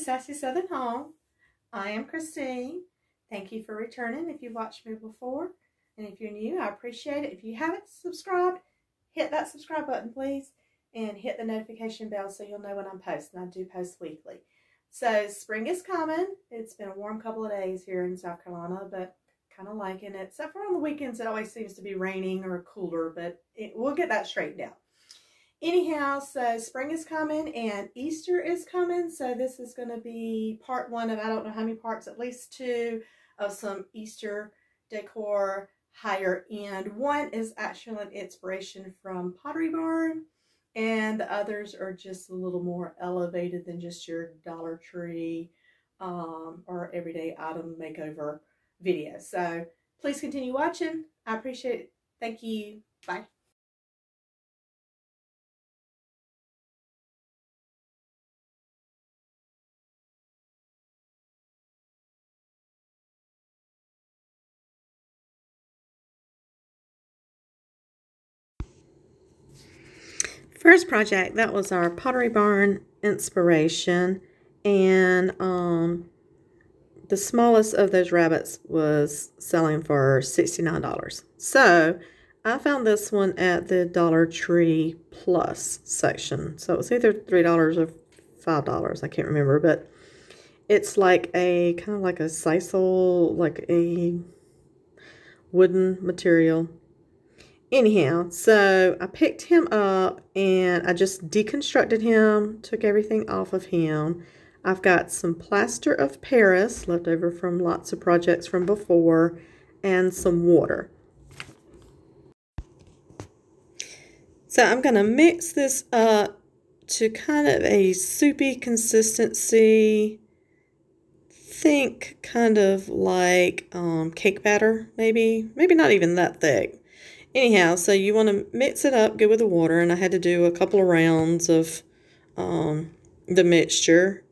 Sassy Southern Home. I am Christine. Thank you for returning if you've watched me before. And if you're new, I appreciate it. If you haven't subscribed, hit that subscribe button, please. And hit the notification bell so you'll know when I'm posting. I do post weekly. So spring is coming. It's been a warm couple of days here in South Carolina, but kind of liking it. Except for on the weekends, it always seems to be raining or cooler, but it, we'll get that straightened out anyhow, so spring is coming and Easter is coming. So this is going to be part one of, I don't know how many parts, at least two of some Easter decor higher end. One is actually an inspiration from Pottery Barn and the others are just a little more elevated than just your Dollar Tree um, or everyday item makeover video. So please continue watching. I appreciate it. Thank you. Bye. First project, that was our Pottery Barn inspiration. And um, the smallest of those rabbits was selling for $69. So I found this one at the Dollar Tree Plus section. So it was either $3 or $5. I can't remember. But it's like a kind of like a sisal, like a wooden material anyhow, so I picked him up and I just deconstructed him, took everything off of him. I've got some plaster of Paris left over from lots of projects from before and some water. So I'm going to mix this up to kind of a soupy consistency. Think kind of like um, cake batter, maybe. Maybe not even that thick. Anyhow, so you want to mix it up good with the water, and I had to do a couple of rounds of um, the mixture.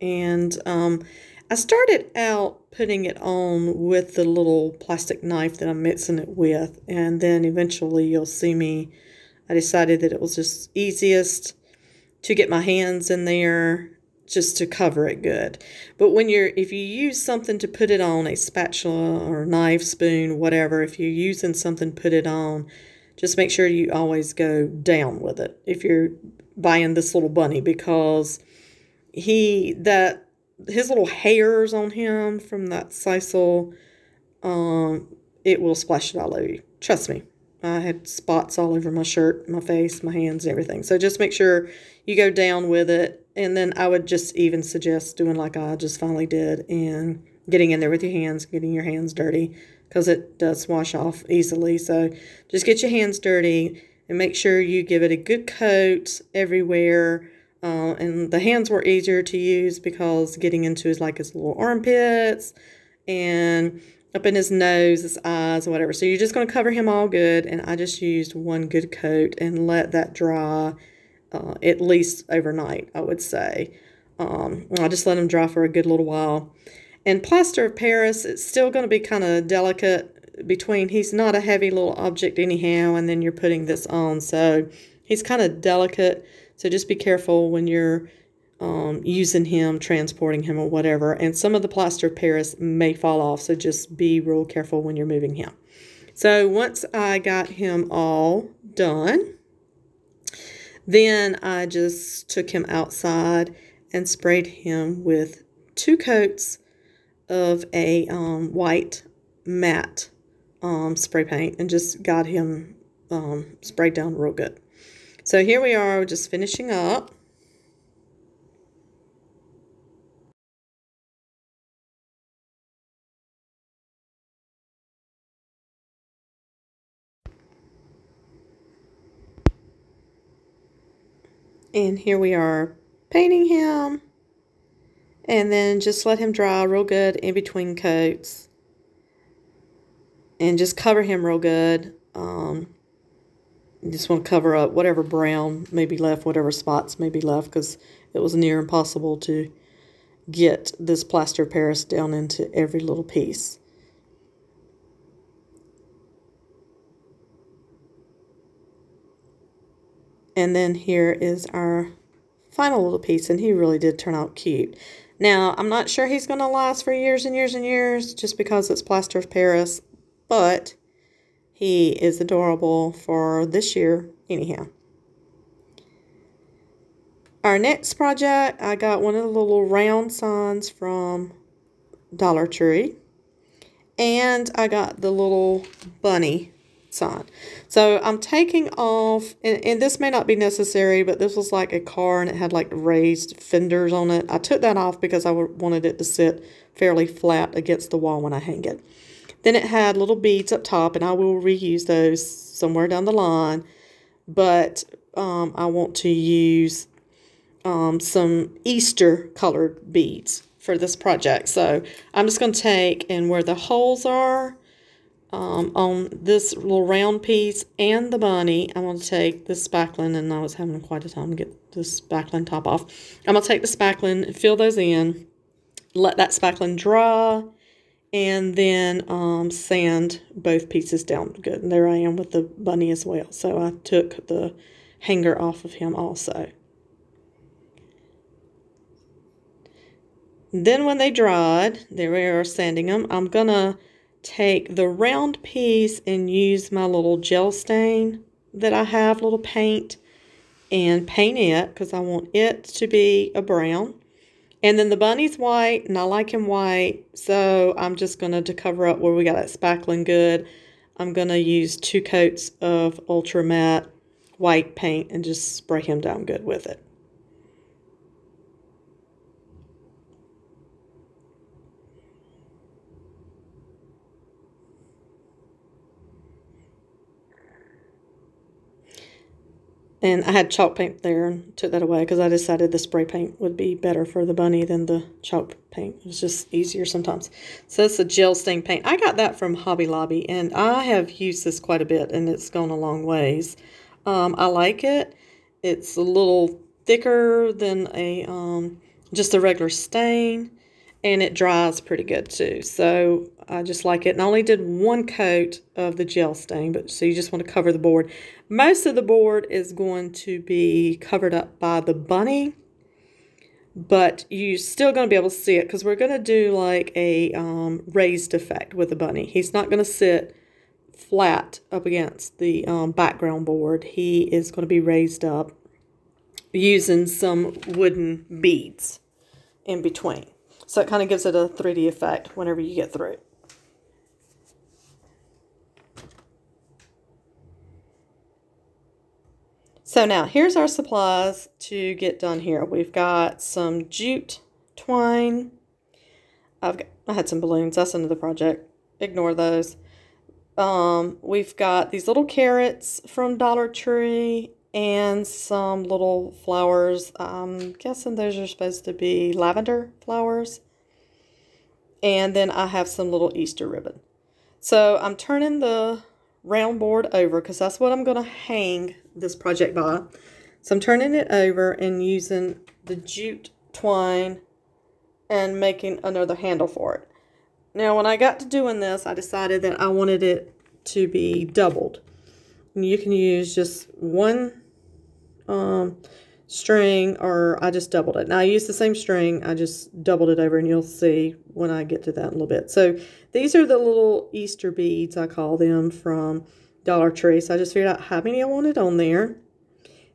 And um, I started out putting it on with the little plastic knife that I'm mixing it with, and then eventually you'll see me, I decided that it was just easiest to get my hands in there just to cover it good. But when you're, if you use something to put it on, a spatula or knife, spoon, whatever, if you're using something, put it on, just make sure you always go down with it if you're buying this little bunny because he, that, his little hairs on him from that sisal, um, it will splash it all over you. Trust me. I had spots all over my shirt, my face, my hands, everything. So just make sure you go down with it and then I would just even suggest doing like I just finally did and getting in there with your hands, getting your hands dirty because it does wash off easily. So just get your hands dirty and make sure you give it a good coat everywhere. Uh, and the hands were easier to use because getting into his like his little armpits and up in his nose, his eyes, whatever. So you're just going to cover him all good. And I just used one good coat and let that dry uh, at least overnight, I would say. Um, I just let them dry for a good little while. And plaster of Paris, it's still going to be kind of delicate between, he's not a heavy little object anyhow, and then you're putting this on. So he's kind of delicate. So just be careful when you're um, using him, transporting him, or whatever. And some of the plaster of Paris may fall off, so just be real careful when you're moving him. So once I got him all done, then I just took him outside and sprayed him with two coats of a um, white matte um, spray paint and just got him um, sprayed down real good. So here we are just finishing up. And here we are painting him. And then just let him dry real good in between coats. And just cover him real good. Um, just want to cover up whatever brown may be left, whatever spots may be left, because it was near impossible to get this plaster of Paris down into every little piece. And then here is our final little piece, and he really did turn out cute. Now, I'm not sure he's going to last for years and years and years just because it's plaster of Paris, but he is adorable for this year anyhow. Our next project, I got one of the little round signs from Dollar Tree. And I got the little bunny sign. So I'm taking off, and, and this may not be necessary, but this was like a car and it had like raised fenders on it. I took that off because I wanted it to sit fairly flat against the wall when I hang it. Then it had little beads up top, and I will reuse those somewhere down the line. But um, I want to use um, some Easter colored beads for this project. So I'm just going to take and where the holes are um, on this little round piece and the bunny, I'm going to take the spackling, and I was having quite a time to get the spackling top off. I'm going to take the spackling, fill those in, let that spackling dry, and then um, sand both pieces down good. And there I am with the bunny as well. So I took the hanger off of him also. Then when they dried, there we are sanding them, I'm going to take the round piece and use my little gel stain that I have, little paint, and paint it because I want it to be a brown. And then the bunny's white, and I like him white, so I'm just going to, cover up where we got that spackling good, I'm going to use two coats of Ultra Matte white paint and just spray him down good with it. And I had chalk paint there and took that away because I decided the spray paint would be better for the bunny than the chalk paint. It was just easier sometimes. So it's a gel stain paint. I got that from Hobby Lobby and I have used this quite a bit and it's gone a long ways. Um, I like it. It's a little thicker than a um, just a regular stain and it dries pretty good too. So I just like it. And I only did one coat of the gel stain, but so you just want to cover the board. Most of the board is going to be covered up by the bunny, but you're still going to be able to see it because we're going to do like a um, raised effect with the bunny. He's not going to sit flat up against the um, background board. He is going to be raised up using some wooden beads in between. So it kind of gives it a 3D effect whenever you get through. So now here's our supplies to get done here. We've got some jute twine. I've got, I had some balloons. That's another project. Ignore those. Um, we've got these little carrots from Dollar Tree and some little flowers. I'm guessing those are supposed to be lavender flowers. And then I have some little Easter ribbon. So I'm turning the round board over because that's what I'm going to hang this project by. So I'm turning it over and using the jute twine and making another handle for it. Now when I got to doing this, I decided that I wanted it to be doubled. You can use just one um, string or I just doubled it. Now I use the same string, I just doubled it over and you'll see when I get to that in a little bit. So these are the little Easter beads, I call them, from Dollar Tree. So I just figured out how many I wanted on there.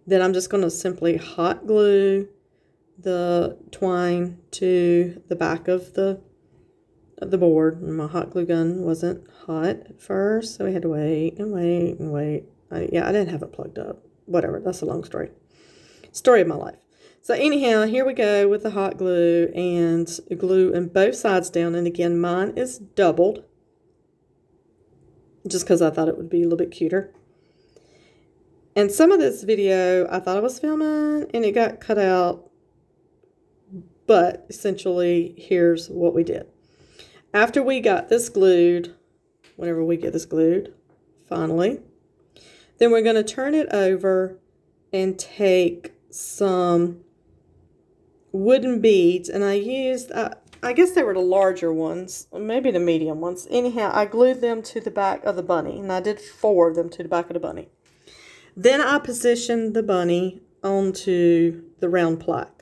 Then I'm just going to simply hot glue the twine to the back of the of the board. My hot glue gun wasn't hot at first, so we had to wait and wait and wait. I, yeah, I didn't have it plugged up. Whatever, that's a long story. Story of my life. So anyhow, here we go with the hot glue and glue in both sides down. And again, mine is doubled just because I thought it would be a little bit cuter. And some of this video I thought I was filming and it got cut out. But essentially, here's what we did. After we got this glued, whenever we get this glued, finally, then we're going to turn it over and take some wooden beads. And I used, uh, I guess they were the larger ones, maybe the medium ones. Anyhow, I glued them to the back of the bunny. And I did four of them to the back of the bunny. Then I positioned the bunny onto the round plaque.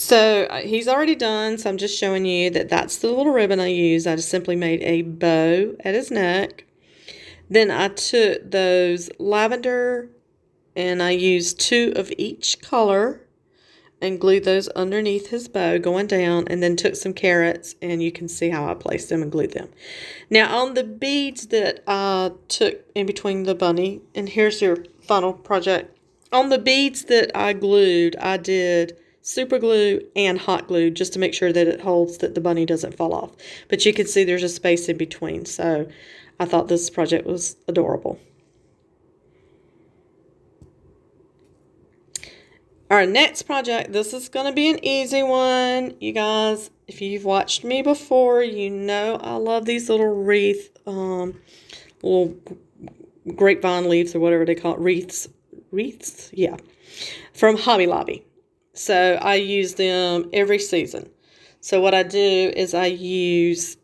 So uh, he's already done, so I'm just showing you that that's the little ribbon I used. I just simply made a bow at his neck. Then I took those lavender and I used two of each color and glued those underneath his bow going down and then took some carrots and you can see how I placed them and glued them. Now on the beads that I took in between the bunny and here's your final project. On the beads that I glued I did super glue and hot glue just to make sure that it holds that the bunny doesn't fall off. But you can see there's a space in between so I thought this project was adorable. Our next project, this is going to be an easy one. You guys, if you've watched me before, you know I love these little wreath, um, little grapevine leaves or whatever they call it, wreaths, wreaths, yeah, from Hobby Lobby. So I use them every season. So what I do is I use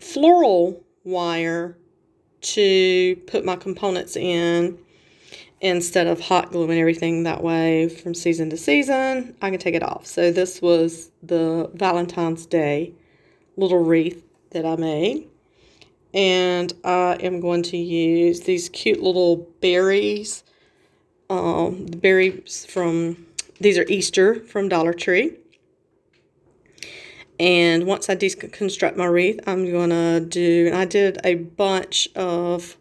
floral wire to put my components in instead of hot glue and everything that way from season to season, I can take it off. So this was the Valentine's Day little wreath that I made. And I am going to use these cute little berries. Um, the berries from, these are Easter from Dollar Tree. And once I deconstruct my wreath, I'm going to do, I did a bunch of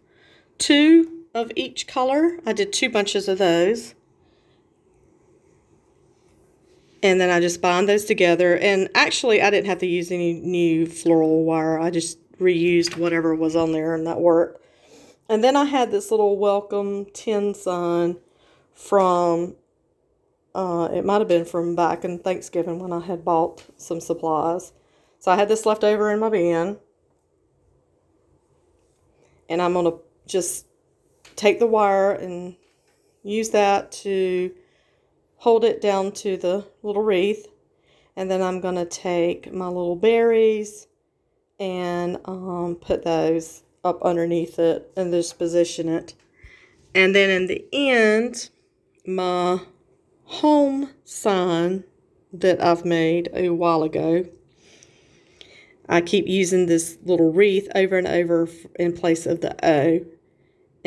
two of each color. I did two bunches of those. And then I just bind those together. And actually, I didn't have to use any new floral wire. I just reused whatever was on there and that worked. And then I had this little welcome tin sign from, uh, it might have been from back in Thanksgiving when I had bought some supplies. So I had this left over in my bin. And I'm going to just take the wire and use that to hold it down to the little wreath. And then I'm going to take my little berries and um, put those up underneath it and just position it. And then in the end, my home sign that I've made a while ago. I keep using this little wreath over and over in place of the O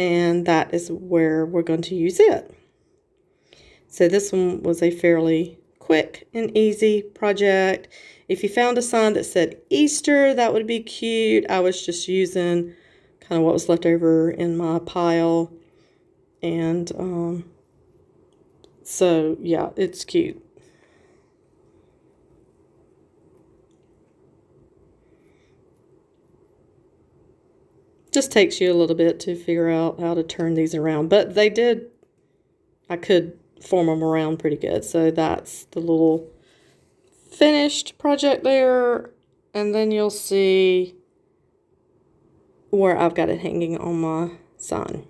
and that is where we're going to use it. So this one was a fairly quick and easy project. If you found a sign that said Easter, that would be cute. I was just using kind of what was left over in my pile. And um, so, yeah, it's cute. just takes you a little bit to figure out how to turn these around. But they did, I could form them around pretty good. So that's the little finished project there. And then you'll see where I've got it hanging on my sign.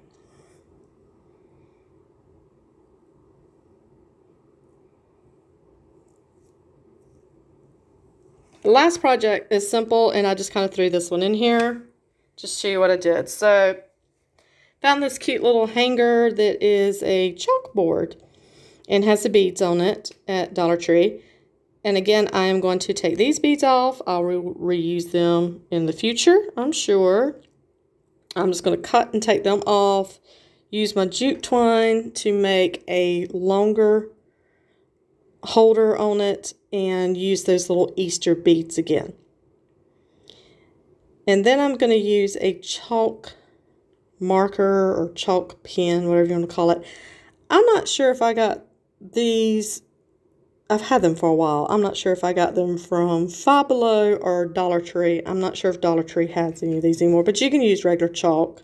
The last project is simple and I just kind of threw this one in here just show you what I did. So found this cute little hanger that is a chalkboard and has the beads on it at Dollar Tree. And again, I am going to take these beads off. I'll re reuse them in the future, I'm sure. I'm just going to cut and take them off. Use my jute twine to make a longer holder on it and use those little Easter beads again. And then I'm going to use a chalk marker or chalk pen, whatever you want to call it. I'm not sure if I got these, I've had them for a while. I'm not sure if I got them from Five Below or Dollar Tree. I'm not sure if Dollar Tree has any of these anymore, but you can use regular chalk.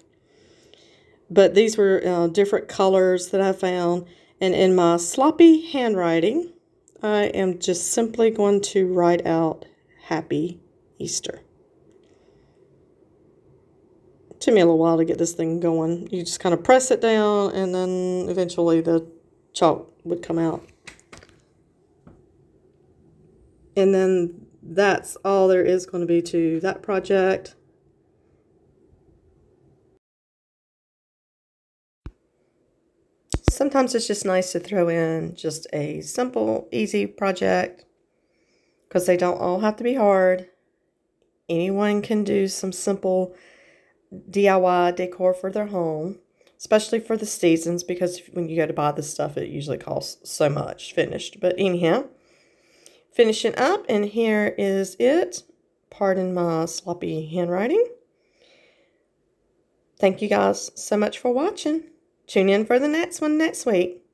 But these were uh, different colors that I found. And in my sloppy handwriting, I am just simply going to write out Happy Easter took me a little while to get this thing going. You just kind of press it down and then eventually the chalk would come out. And then that's all there is going to be to that project. Sometimes it's just nice to throw in just a simple, easy project because they don't all have to be hard. Anyone can do some simple DIY decor for their home, especially for the seasons because when you go to buy this stuff, it usually costs so much finished. But anyhow, finishing up, and here is it. Pardon my sloppy handwriting. Thank you guys so much for watching. Tune in for the next one next week.